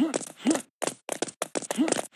Hmm. Hmm. Hmm.